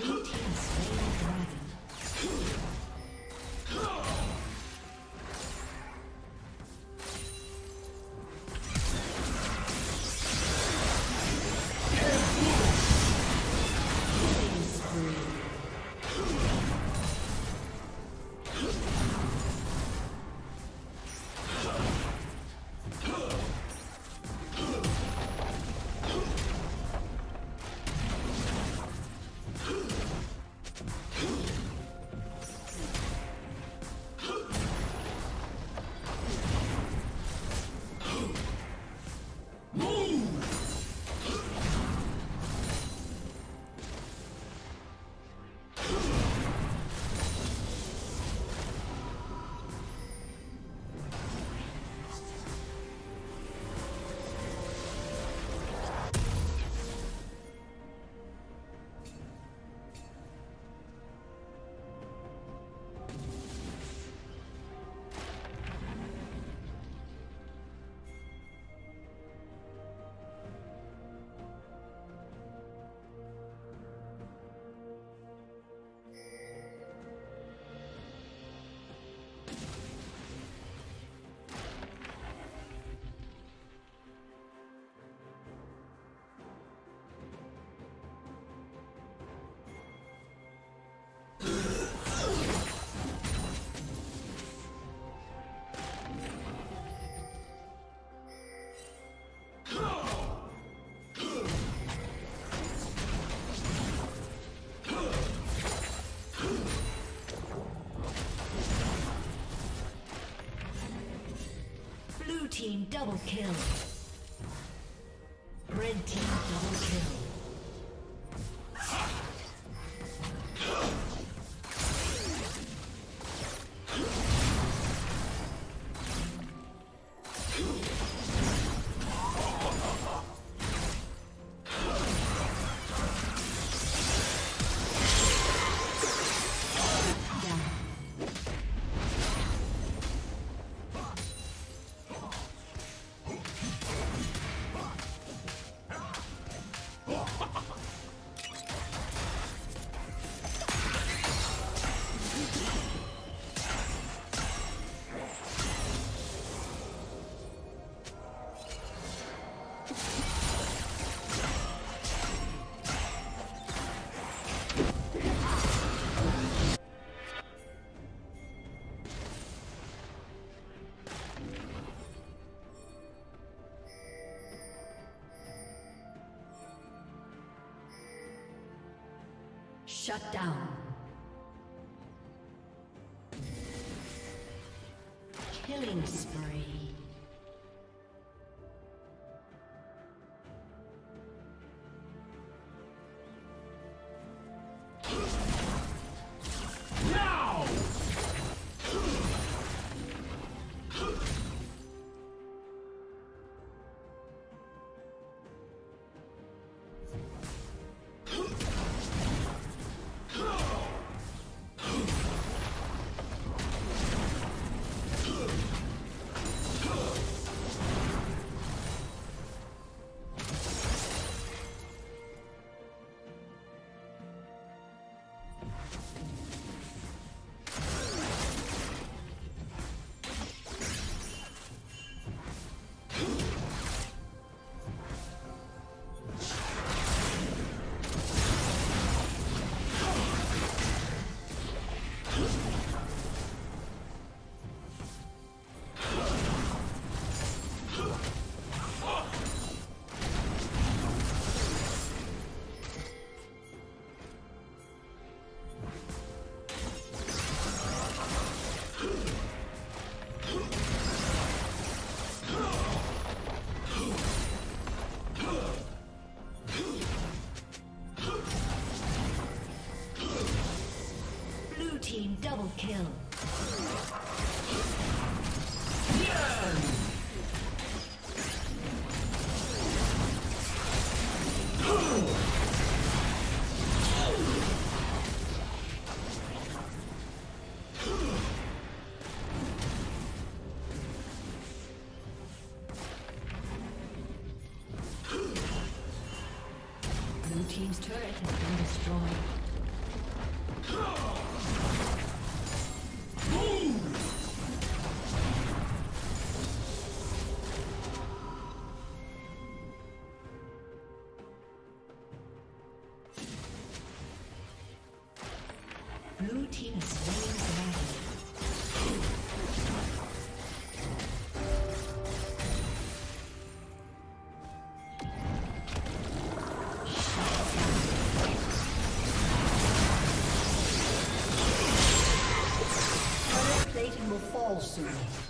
Blue double kill. Shut down. Kill. Soon.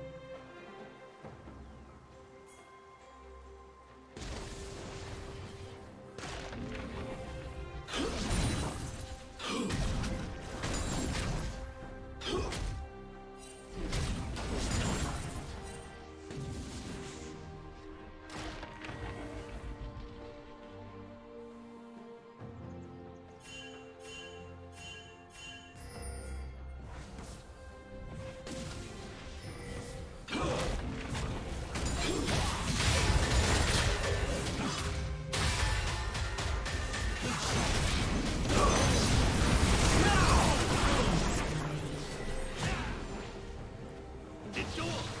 実況